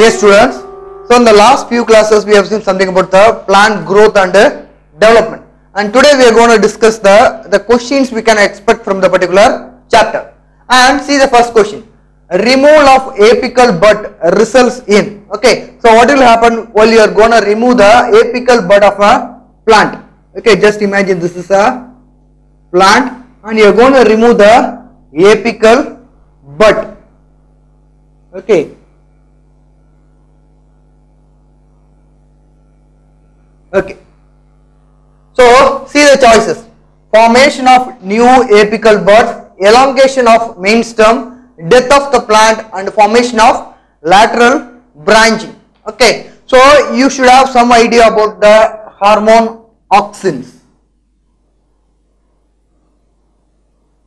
Dear students, so in the last few classes we have seen something about the plant growth and uh, development. And today we are going to discuss the, the questions we can expect from the particular chapter. And see the first question. Removal of apical bud results in. Okay, so what will happen while you are going to remove the apical bud of a plant? Okay, just imagine this is a plant and you are going to remove the apical bud. Okay, Okay. So see the choices. Formation of new apical buds, elongation of main stem, death of the plant and formation of lateral branching. Okay. So you should have some idea about the hormone auxins.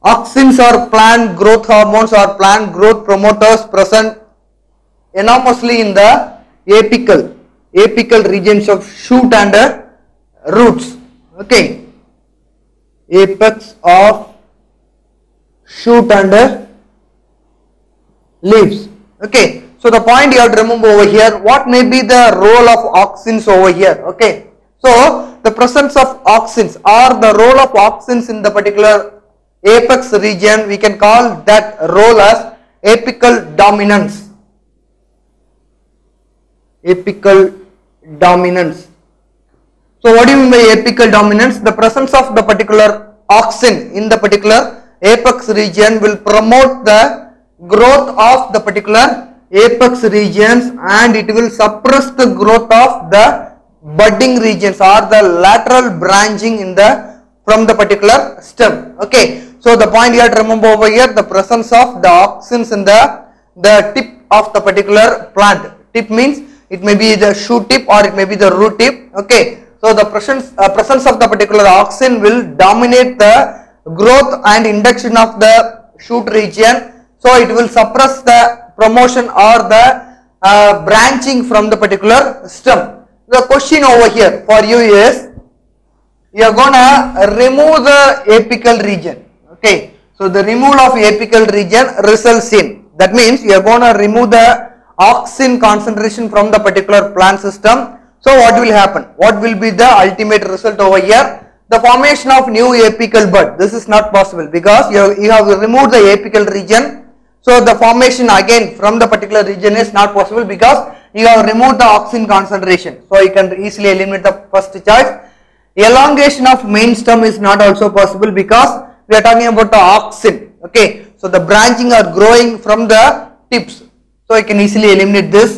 Auxins are plant growth hormones or plant growth promoters present enormously in the apical apical regions of shoot and uh, roots. Okay. Apex of shoot and uh, leaves. Okay. So the point you have to remember over here what may be the role of auxins over here? Okay. So the presence of auxins or the role of auxins in the particular apex region we can call that role as apical dominance. Apical dominance. So what do you mean by apical dominance? The presence of the particular auxin in the particular apex region will promote the growth of the particular apex regions and it will suppress the growth of the budding regions or the lateral branching in the from the particular stem. Okay. So the point you have to remember over here the presence of the auxins in the the tip of the particular plant. Tip means it may be the shoot tip or it may be the root tip okay? So the presence uh, presence of the particular auxin will dominate the growth and induction of the shoot region. So it will suppress the promotion or the uh, branching from the particular stem. The question over here for you is you are gonna remove the apical region okay? So the removal of apical region results in. That means you are gonna remove the auxin concentration from the particular plant system. So what will happen? What will be the ultimate result over here? The formation of new apical bud. This is not possible because you have, you have removed the apical region. So the formation again from the particular region is not possible because you have removed the auxin concentration. So you can easily eliminate the first choice. Elongation of main stem is not also possible because we are talking about the auxin. Okay. So the branching are growing from the tips so I can easily eliminate this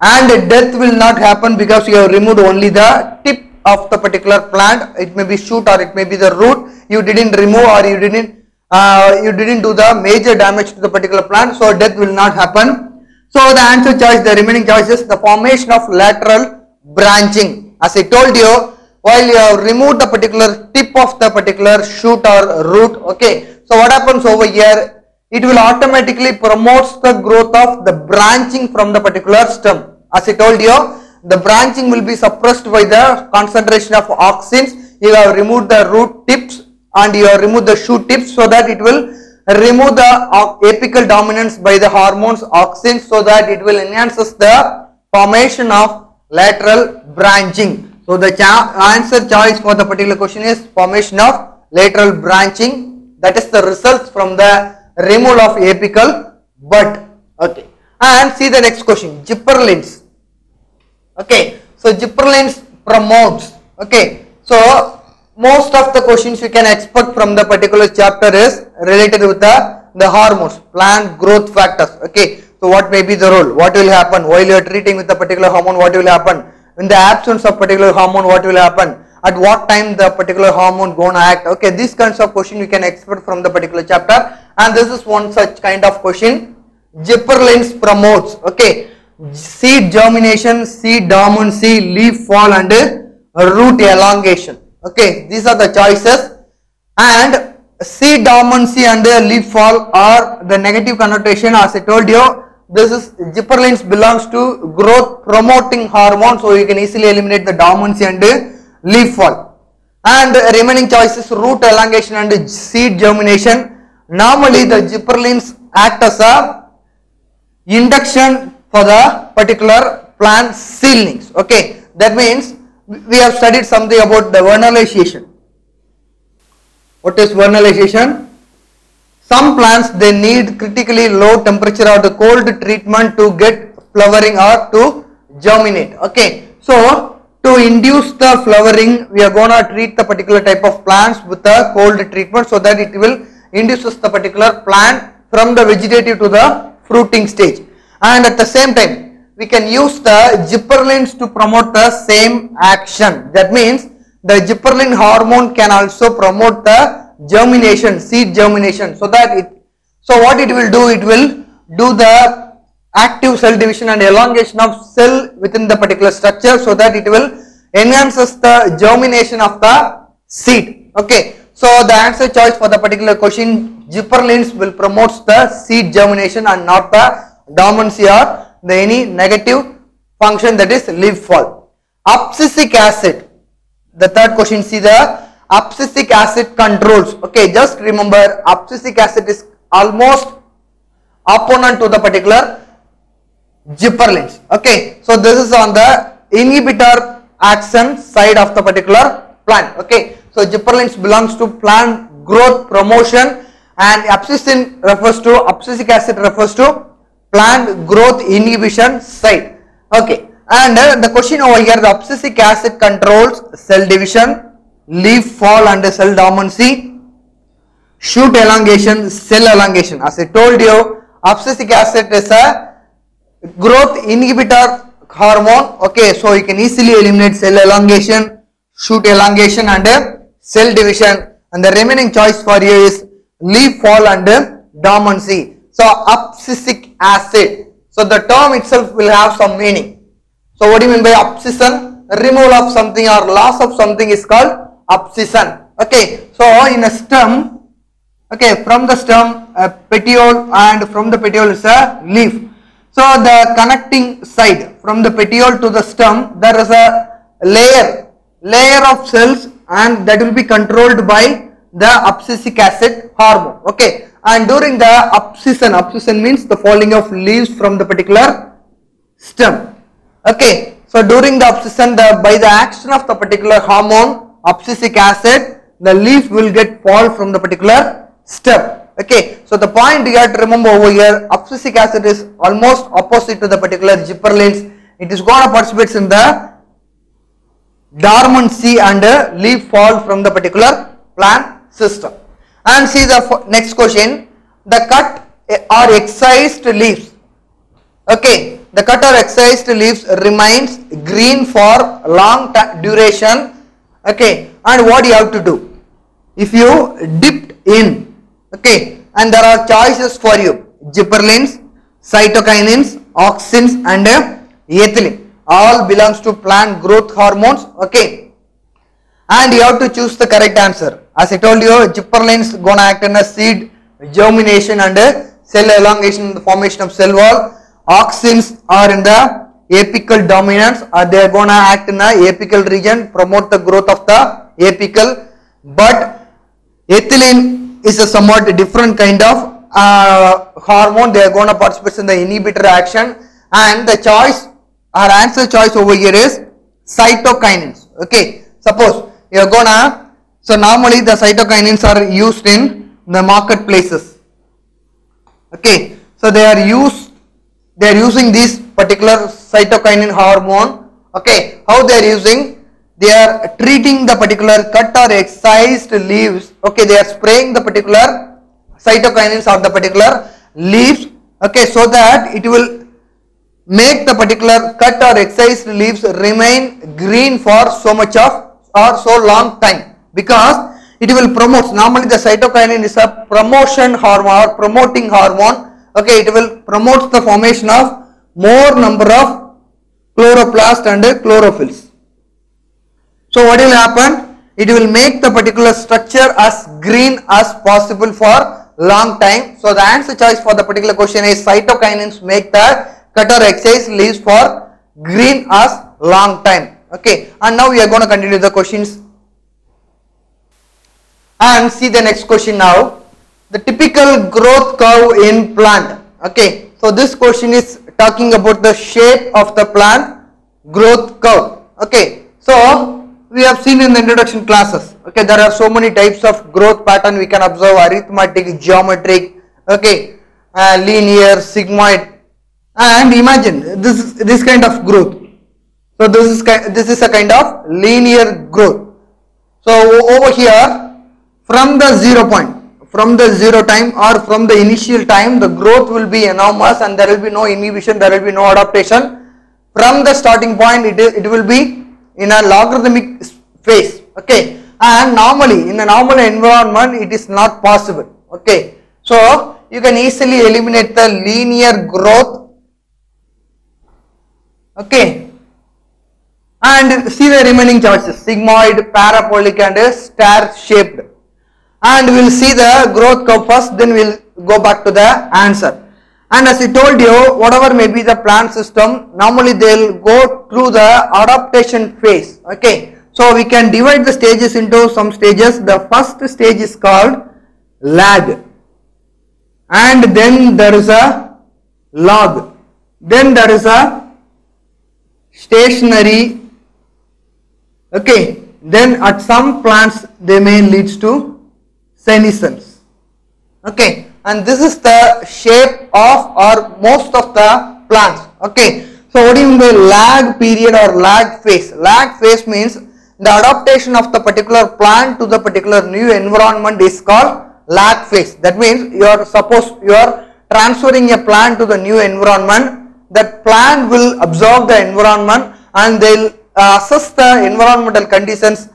and death will not happen because you have removed only the tip of the particular plant. It may be shoot or it may be the root. You didn't remove or you didn't uh, you didn't do the major damage to the particular plant. So death will not happen. So the answer choice, the remaining choice is the formation of lateral branching. As I told you, while you have removed the particular tip of the particular shoot or root, okay. So what happens over here? It will automatically promotes the growth of the branching from the particular stem. As I told you, the branching will be suppressed by the concentration of auxins. You have removed the root tips and you have removed the shoot tips so that it will remove the apical dominance by the hormones auxins so that it will enhances the formation of lateral branching. So the answer choice for the particular question is formation of lateral branching that is the results from the removal of apical bud okay. And see the next question. Gibberellins okay. So gibberellins promotes. Okay. So most of the questions you can expect from the particular chapter is related with the the hormones plant growth factors. Okay. So what may be the role? What will happen? While you are treating with a particular hormone what will happen? In the absence of particular hormone what will happen at what time the particular hormone gonna act. Okay these kinds of question you can expect from the particular chapter. And this is one such kind of question. Gibberellins promotes. Okay seed germination seed dormancy leaf fall and root elongation. Okay these are the choices. And seed dormancy and leaf fall are the negative connotation. As i told you this is gibberellins belongs to growth promoting hormone so you can easily eliminate the dormancy and leaf fall and remaining choices root elongation and seed germination. Normally the gibberellins act as a induction for the particular plant seedlings okay. That means we- we have studied something about the vernalization. What is vernalization? Some plants they need critically low temperature or the cold treatment to get flowering or to germinate. Okay. So to induce the flowering we are going to treat the particular type of plants with the cold treatment so that it will induces the particular plant from the vegetative to the fruiting stage. And at the same time we can use the gibberellins to promote the same action. That means the gibberellin hormone can also promote the germination seed germination so that it so what it will do it will do the active cell division and elongation of cell within the particular structure so that it will enhances the germination of the seed. Okay. So the answer choice for the particular question gibberellins will promotes the seed germination and not the dormancy or the any negative function that is leaf fall. Abscisic acid. The third question see the abscisic acid controls. Okay just remember abscisic acid is almost opponent to the particular gibberellins okay so this is on the inhibitor action side of the particular plant okay so gibberellins belongs to plant growth promotion and abscisin refers to abscisic acid refers to plant growth inhibition side. Okay and uh, the question over here the abscisic acid controls cell division leaf fall and cell dormancy shoot elongation cell elongation. As i told you abscisic acid is a growth inhibitor hormone. Okay so you can easily eliminate cell elongation shoot elongation and uh, cell division. And the remaining choice for you is leaf fall and uh, dormancy. So abscisic acid. So the term itself will have some meaning. So what do you mean by abscission removal of something or loss of something is called abscission okay so in a stem okay from the stem a petiole and from the petiole is a leaf so the connecting side from the petiole to the stem there is a layer layer of cells and that will be controlled by the abscisic acid hormone. Okay. And during the abscission abscission means the falling of leaves from the particular stem. Okay. So during the abscission the by the action of the particular hormone abscisic acid the leaf will get fall from the particular stem okay so the point you have to remember over here abscisic acid is almost opposite to the particular gibberellins it is going to participate in the dormancy and leaf fall from the particular plant system. And see the next question. The cut eh, or excised leaves. Okay the cut or excised leaves remains green for long duration. Okay and what you have to do? If you dipped in okay and there are choices for you. Gibberellins cytokinins auxins and uh, ethylene. All belongs to plant growth hormones okay? And you have to choose the correct answer. As i told you gibberellins gonna act in a seed germination and uh, cell elongation in the formation of cell wall. Auxins are in the apical dominance or they are gonna act in the apical region promote the growth of the apical. But ethylene is a somewhat different kind of uh, hormone. They are going to participate in the inhibitor action. And the choice our answer choice over here is cytokinins okay suppose you are gonna so normally the cytokinins are used in the marketplaces. Okay so they are used they are using this particular cytokinin hormone. Okay how they are using they are treating the particular cut or excised leaves. Okay they are spraying the particular cytokinins on the particular leaves. Okay so that it will make the particular cut or excised leaves remain green for so much of or so long time. Because it will promote normally the cytokinin is a promotion hormone or promoting hormone. Okay it will promote the formation of more number of chloroplast and chlorophylls so what will happen? It will make the particular structure as green as possible for long time. So the answer choice for the particular question is cytokinins make the cut or excise leaves for green as long time. Okay. And now we are going to continue the questions. And see the next question now. The typical growth curve in plant. Okay. So this question is talking about the shape of the plant growth curve. Okay, so we have seen in the introduction classes. Okay, there are so many types of growth pattern we can observe: arithmetic, geometric, okay, uh, linear, sigmoid, and imagine this this kind of growth. So this is this is a kind of linear growth. So over here, from the zero point, from the zero time or from the initial time, the growth will be enormous and there will be no inhibition, there will be no adaptation. From the starting point, it, it will be in a logarithmic s- phase. Okay, and normally in a normal environment, it is not possible. Okay, so you can easily eliminate the linear growth. Okay, and see the remaining choices sigmoid, parabolic and star shaped and we'll see the growth curve first then we'll go back to the answer and as I told you whatever may be the plant system normally they'll go through the adaptation phase okay? So we can divide the stages into some stages. The first stage is called lag. And then there is a log. Then there is a stationary okay? Then at some plants they may leads to senescence okay and this is the shape of or most of the plants. Okay. So what do you mean by lag period or lag phase? Lag phase means the adaptation of the particular plant to the particular new environment is called lag phase. That means you are suppose you are transferring a plant to the new environment. That plant will absorb the environment and they'll uh, assess the environmental conditions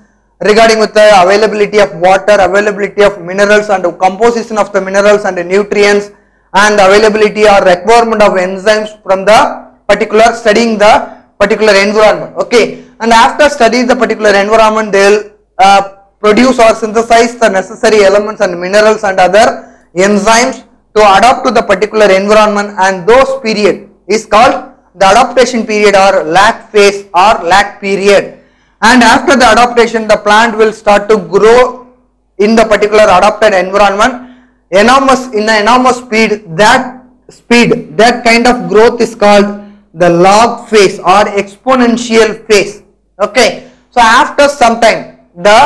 regarding with the availability of water, availability of minerals and composition of the minerals and the nutrients and availability or requirement of enzymes from the particular studying the particular environment. Okay, and after studying the particular environment, they will uh, produce or synthesize the necessary elements and minerals and other enzymes to adapt to the particular environment. And those period is called the adaptation period or lag phase or lag period and after the adaptation the plant will start to grow in the particular adapted environment. Enormous in an enormous speed that speed that kind of growth is called the log phase or exponential phase. Okay. So after some time the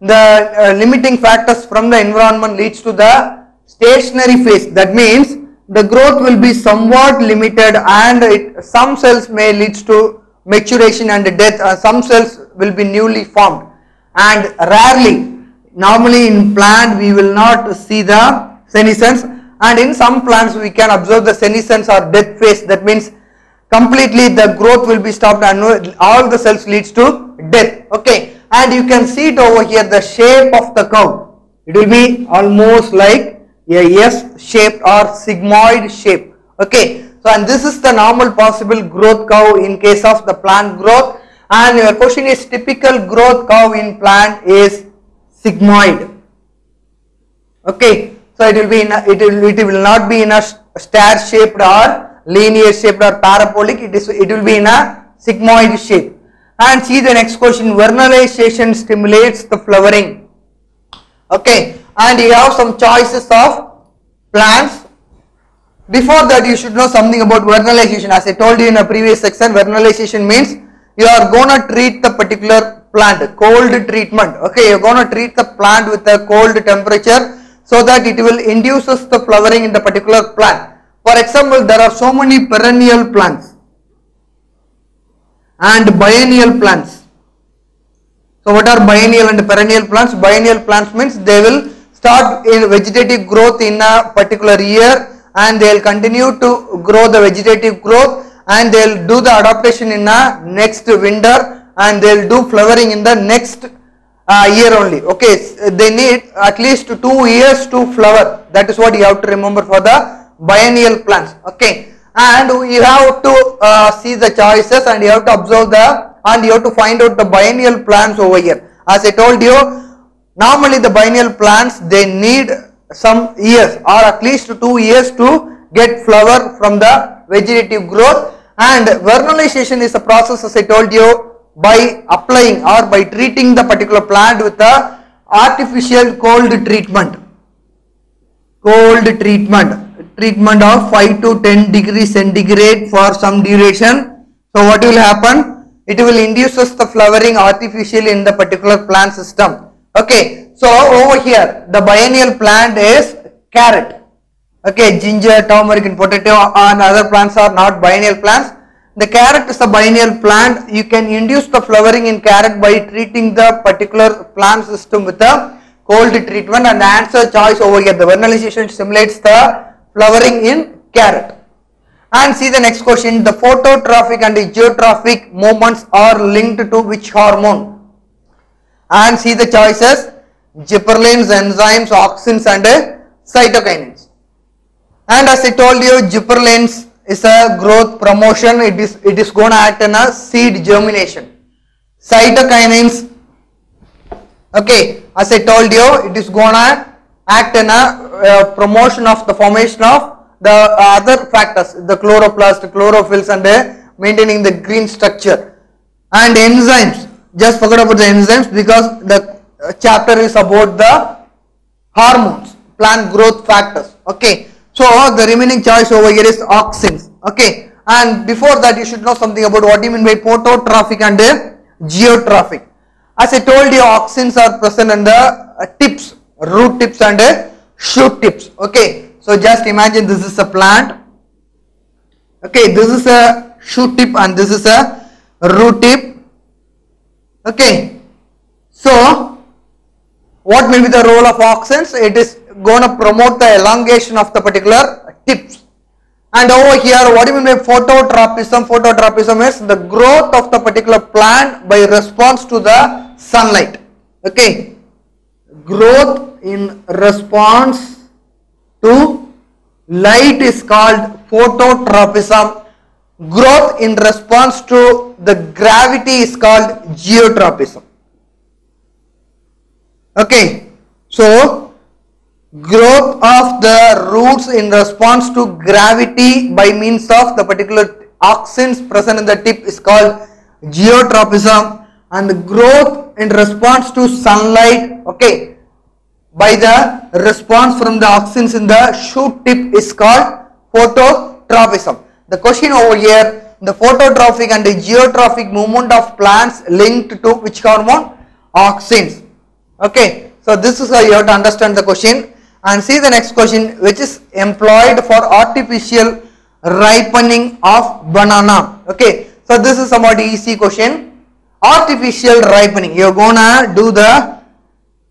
the uh, limiting factors from the environment leads to the stationary phase. That means the growth will be somewhat limited and it, some cells may leads to maturation and death uh, some cells will be newly formed. And rarely normally in plant we will not see the senescence. And in some plants we can observe the senescence or death phase. That means completely the growth will be stopped and all the cells leads to death. Okay. And you can see it over here the shape of the curve it will be almost like a S shaped or sigmoid shape. Okay so and this is the normal possible growth curve in case of the plant growth. And your question is typical growth curve in plant is sigmoid. Okay. So it will be in a, it will it will not be in a star shaped or linear shaped or parabolic. It is it will be in a sigmoid shape. And see the next question vernalization stimulates the flowering. Okay. And you have some choices of plants before that you should know something about vernalization. As i told you in a previous section vernalization means you are gonna treat the particular plant cold treatment. Okay you're gonna treat the plant with a cold temperature so that it will induces the flowering in the particular plant. For example there are so many perennial plants and biennial plants. So what are biennial and perennial plants? Biennial plants means they will start in vegetative growth in a particular year and they will continue to grow the vegetative growth and they will do the adaptation in the next winter and they will do flowering in the next uh, year only. Okay, they need at least two years to flower. That is what you have to remember for the biennial plants. Okay, and you have to uh, see the choices and you have to observe the and you have to find out the biennial plants over here. As I told you, normally the biennial plants they need some years or at least two years to get flower from the vegetative growth and vernalization is a process as I told you by applying or by treating the particular plant with the artificial cold treatment cold treatment treatment of 5 to 10 degrees centigrade for some duration. So what will happen? It will induces the flowering artificially in the particular plant system. Okay, so over here the biennial plant is carrot. Okay, ginger, turmeric and potato and other plants are not biennial plants. The carrot is a biennial plant. You can induce the flowering in carrot by treating the particular plant system with a cold treatment and the answer choice over here. The vernalization simulates the flowering in carrot. And see the next question. The phototropic and the geotropic movements are linked to which hormone? And see the choices. Gibberellins, enzymes, auxins and cytokinins. And as I told you, gibberellins is a growth promotion. It is it is going to act in a seed germination. Cytokinins, okay, as I told you, it is going to act in a uh, promotion of the formation of the other factors, the chloroplast, chlorophylls, and uh, maintaining the green structure. And enzymes, just forget about the enzymes because the uh, chapter is about the hormones, plant growth factors. Okay. So the remaining choice over here is auxins. Okay. And before that, you should know something about what you mean by phototropic and uh, geotropic. As I told you, auxins are present in the uh, tips, root tips and uh, shoot tips. Okay. So just imagine this is a plant. Okay. This is a shoot tip and this is a root tip. Okay. So what may be the role of auxins? It is going to promote the elongation of the particular tips. And over here, what do you mean by phototropism? Phototropism is the growth of the particular plant by response to the sunlight. Okay. Growth in response to light is called phototropism. Growth in response to the gravity is called geotropism. Okay. So, growth of the roots in response to gravity by means of the particular auxins present in the tip is called geotropism and growth in response to sunlight okay by the response from the auxins in the shoot tip is called phototropism the question over here the phototropic and the geotropic movement of plants linked to which hormone? Auxins. Okay so this is how you have to understand the question. And see the next question which is employed for artificial ripening of banana. Okay so this is somewhat easy question. Artificial ripening you're gonna do the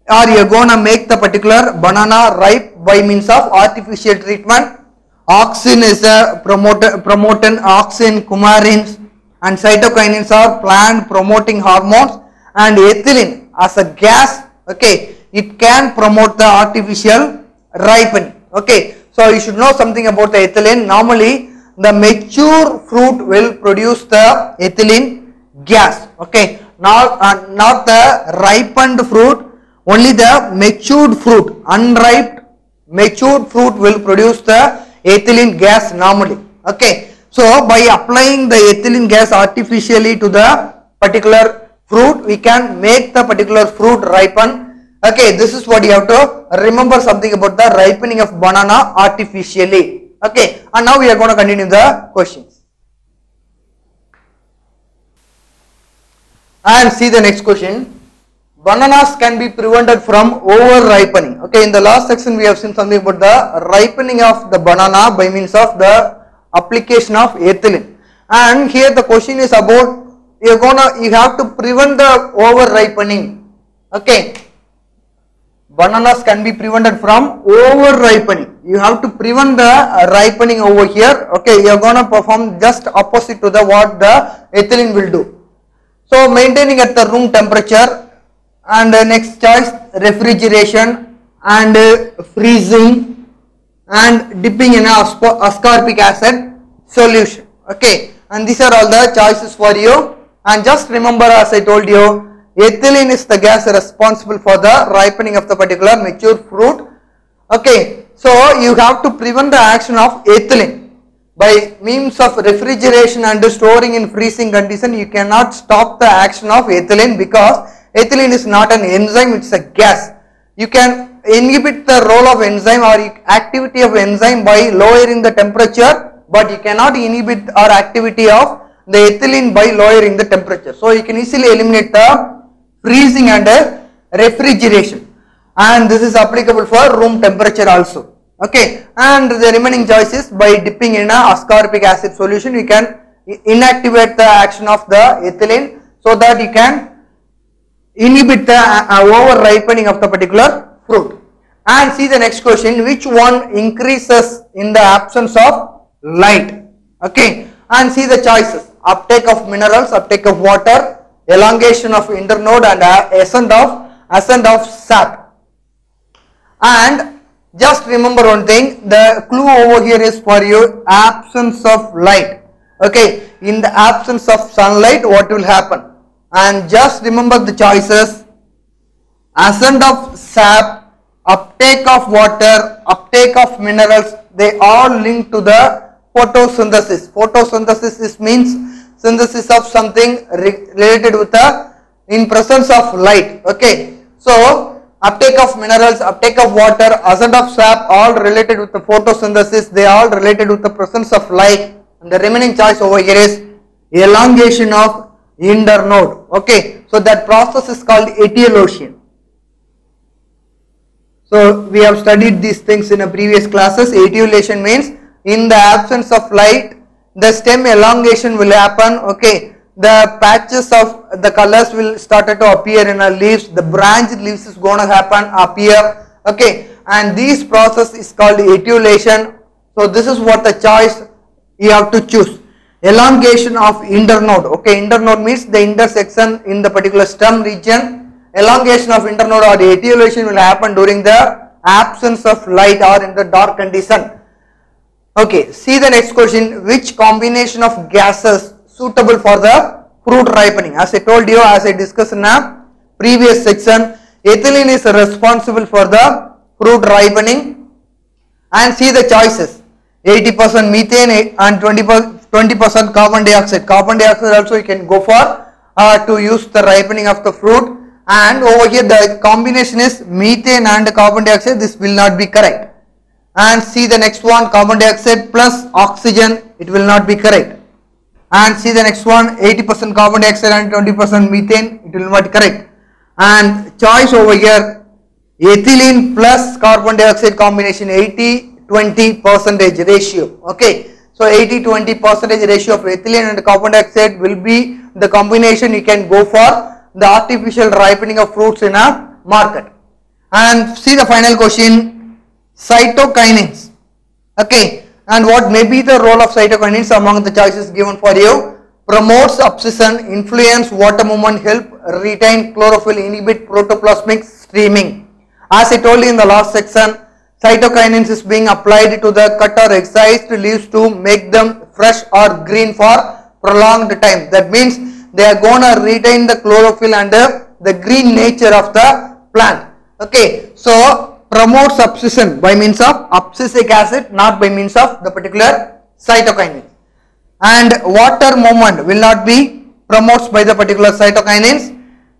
or you're gonna make the particular banana ripe by means of artificial treatment auxin is a promoter promotant auxin coumarins and cytokinins are plant promoting hormones and ethylene as a gas. Okay it can promote the artificial ripening. Okay so you should know something about the ethylene. Normally the mature fruit will produce the ethylene gas. Okay not uh, not the ripened fruit only the matured fruit unripe matured fruit will produce the ethylene gas normally. Okay. So by applying the ethylene gas artificially to the particular fruit we can make the particular fruit ripen. Okay. This is what you have to remember something about the ripening of banana artificially. Okay. And now we are going to continue the questions. And see the next question bananas can be prevented from over ripening okay in the last section we have seen something about the ripening of the banana by means of the application of ethylene. And here the question is about you're gonna you have to prevent the over ripening okay. Bananas can be prevented from over ripening you have to prevent the ripening over here. Okay you are going to perform just opposite to the what the ethylene will do. So maintaining at the room temperature and uh, next choice refrigeration and uh, freezing and dipping in ascorbic acid solution. Okay. And these are all the choices for you. And just remember as I told you ethylene is the gas responsible for the ripening of the particular mature fruit. Okay. So you have to prevent the action of ethylene. By means of refrigeration and storing in freezing condition you cannot stop the action of ethylene because ethylene is not an enzyme it's a gas you can inhibit the role of enzyme or activity of enzyme by lowering the temperature but you cannot inhibit or activity of the ethylene by lowering the temperature. So you can easily eliminate the freezing and uh, refrigeration and this is applicable for room temperature also. Okay and the remaining choice is by dipping in a ascorbic acid solution you can inactivate the action of the ethylene so that you can inhibit the uh, uh, over ripening of the particular fruit. And see the next question which one increases in the absence of light? Okay. And see the choices. Uptake of minerals uptake of water elongation of internode and uh, ascent of ascent of sap. And just remember one thing the clue over here is for you absence of light. Okay. In the absence of sunlight what will happen and just remember the choices. Ascent of sap uptake of water uptake of minerals they all link to the photosynthesis. Photosynthesis is means synthesis of something re- related with the in presence of light. Okay. So uptake of minerals uptake of water ascent of sap all related with the photosynthesis they all related with the presence of light. And the remaining choice over here is elongation of internode okay so that process is called etiolation so we have studied these things in a previous classes. Etiolation means in the absence of light the stem elongation will happen okay? The patches of the colors will start to appear in our leaves. The branched leaves is going to happen appear okay? And this process is called etiolation so this is what the choice you have to choose elongation of internode okay internode means the intersection in the particular stem region. Elongation of internode or etiolation will happen during the absence of light or in the dark condition. Okay see the next question. Which combination of gases suitable for the fruit ripening? As i told you as i discussed in a previous section ethylene is responsible for the fruit ripening. And see the choices. 80% methane and 20 percent carbon dioxide. Carbon dioxide also you can go for uh, to use the ripening of the fruit. And over here the combination is methane and carbon dioxide. This will not be correct. And see the next one carbon dioxide plus oxygen. It will not be correct. And see the next one 80% carbon dioxide and 20% methane. It will not be correct. And choice over here ethylene plus carbon dioxide combination 80 20 percentage ratio. Okay so 80 20 percentage ratio of ethylene and carbon dioxide will be the combination you can go for the artificial ripening of fruits in a market. And see the final question cytokinins okay and what may be the role of cytokinins among the choices given for you? Promotes abscission influence water movement help retain chlorophyll inhibit protoplasmic streaming. As i told you in the last section cytokinins is being applied to the cut or excised leaves to make them fresh or green for prolonged time. That means they are gonna retain the chlorophyll and the, the green nature of the plant. Okay so promotes abscission by means of abscisic acid not by means of the particular cytokinin. And water movement will not be promotes by the particular cytokinins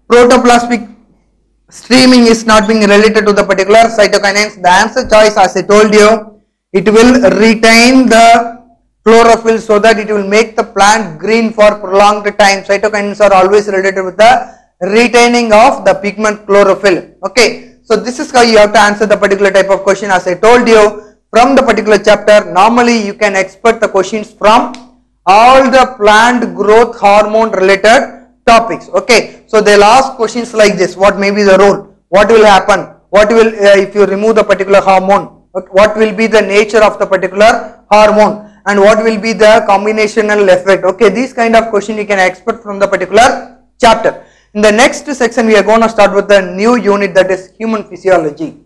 protoplasmic streaming is not being related to the particular cytokinins the answer choice as i told you it will retain the chlorophyll so that it will make the plant green for prolonged time. Cytokinins are always related with the retaining of the pigment chlorophyll. Okay. So this is how you have to answer the particular type of question. As i told you from the particular chapter normally you can expect the questions from all the plant growth hormone related topics. Okay so they'll ask questions like this. What may be the role? What will happen? What will uh, if you remove the particular hormone what will be the nature of the particular hormone? And what will be the combinational effect? Okay these kind of question you can expect from the particular chapter. In the next section we are going to start with the new unit that is human physiology